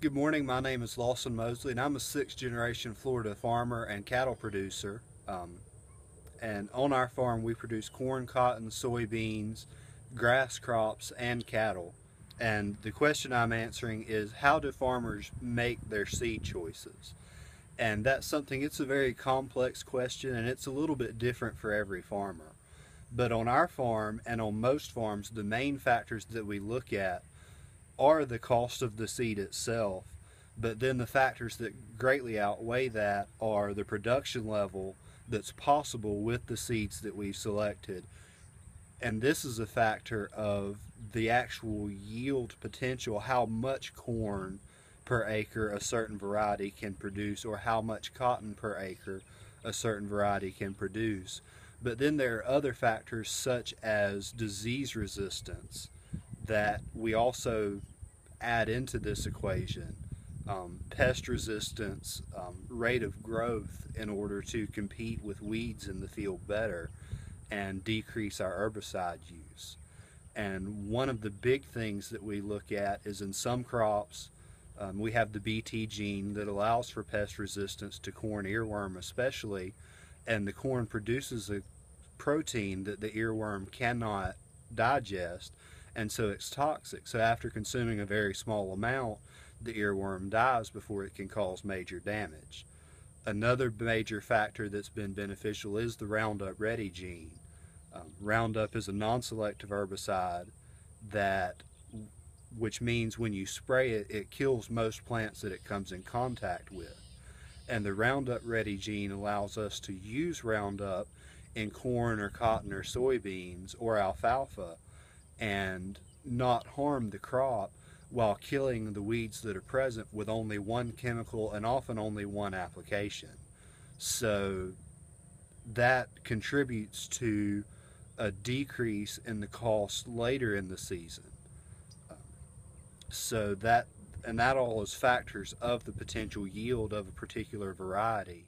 Good morning. My name is Lawson Mozley, and I'm a sixth generation Florida farmer and cattle producer. Um, and on our farm, we produce corn, cotton, soybeans, grass crops, and cattle. And the question I'm answering is how do farmers make their seed choices? And that's something, it's a very complex question, and it's a little bit different for every farmer. But on our farm and on most farms, the main factors that we look at are the cost of the seed itself, but then the factors that greatly outweigh that are the production level that's possible with the seeds that we've selected. And this is a factor of the actual yield potential, how much corn per acre a certain variety can produce, or how much cotton per acre a certain variety can produce. But then there are other factors such as disease resistance that we also add into this equation. Um, pest resistance, um, rate of growth in order to compete with weeds in the field better and decrease our herbicide use. And one of the big things that we look at is in some crops, um, we have the Bt gene that allows for pest resistance to corn earworm especially, and the corn produces a protein that the earworm cannot digest, and so it's toxic. So after consuming a very small amount, the earworm dies before it can cause major damage. Another major factor that's been beneficial is the Roundup Ready gene. Um, Roundup is a non-selective herbicide that which means when you spray it, it kills most plants that it comes in contact with. And the Roundup Ready gene allows us to use Roundup in corn or cotton or soybeans or alfalfa and not harm the crop while killing the weeds that are present with only one chemical and often only one application. So that contributes to a decrease in the cost later in the season. so that and that all is factors of the potential yield of a particular variety.